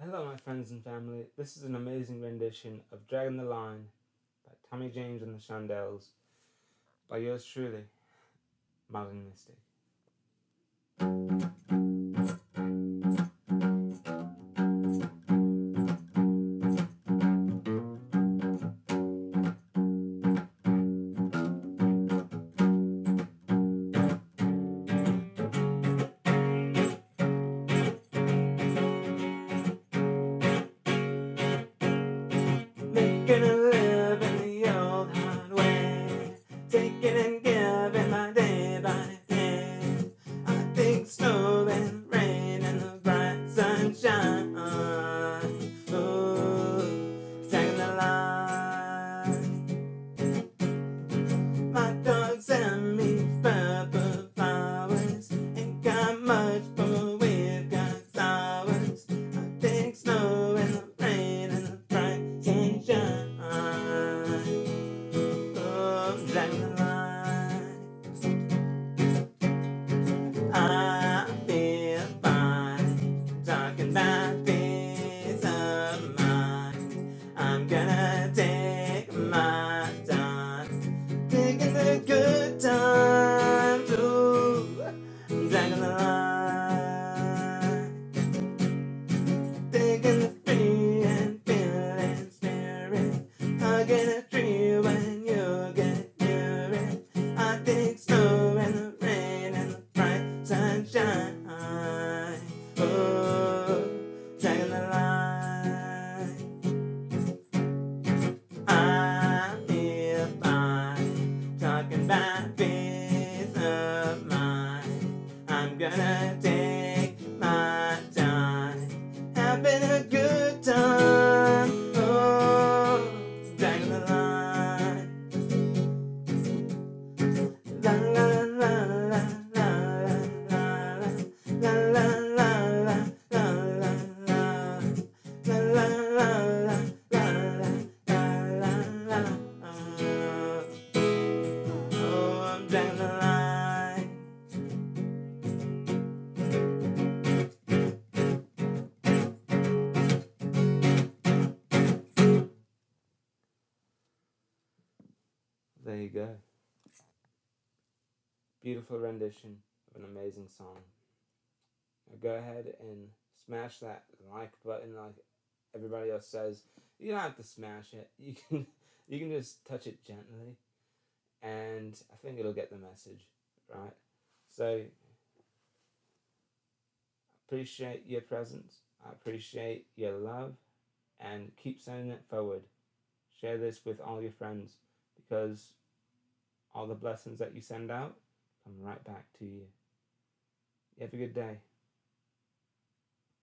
Hello, my friends and family. This is an amazing rendition of Dragging the Line by Tommy James and the Shondells by yours truly, Modern Mistyk. and Dragging the line. I feel fine talking about peace of. I'm gonna take There you go. Beautiful rendition of an amazing song. Now go ahead and smash that like button like everybody else says. You don't have to smash it. You can you can just touch it gently and I think it'll get the message, right? So appreciate your presence. I appreciate your love and keep sending it forward. Share this with all your friends because all the blessings that you send out come right back to you. You have a good day.